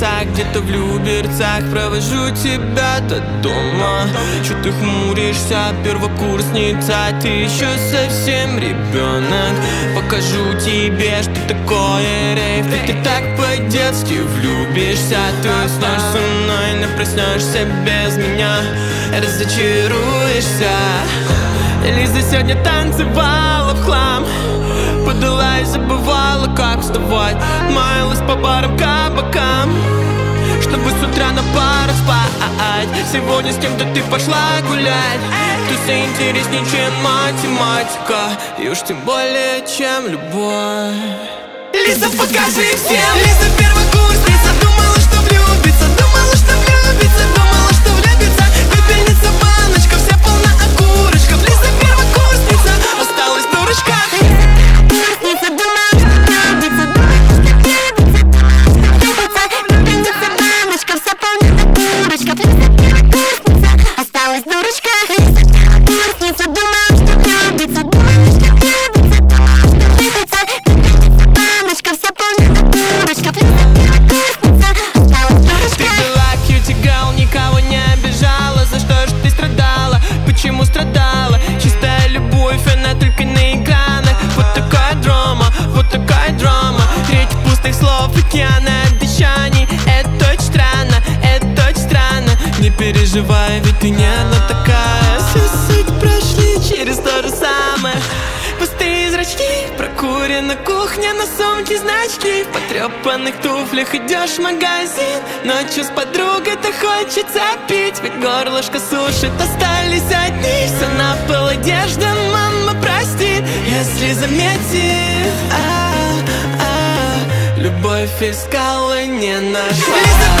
граница Где-то в Люберцах провожу тебя до дома. Чё ты хмуришься, первокурсница Ты еще совсем ребенок Покажу тебе, что такое рейв Ты, ты так по-детски влюбишься. Ты уснешь со мной, но проснешься без меня Разочаруешься. Лиза сегодня танцевала в хлам Подала и забывала, как вставать. Маялась по барам, кабакам Чтобы с утра на парах спать. Сегодня с кем-то ты пошла гулять. Все интереснее, чем математика И уж тем более, чем любовь. Лиза, покажи всем. Лиза, первокурсница переживай, ведь ты не одна такая. Всю суть прошли через то же самое. Пустые зрачки, прокурена кухня На сумке значки, в потрепанных туфлях Идешь в магазин, ночью с подругой-то хочется пить. Ведь горлышко сушит, остались одни. Все на пол одежда, мама простит Если заметит, а, а, Любовь искала, не нашла. Лиза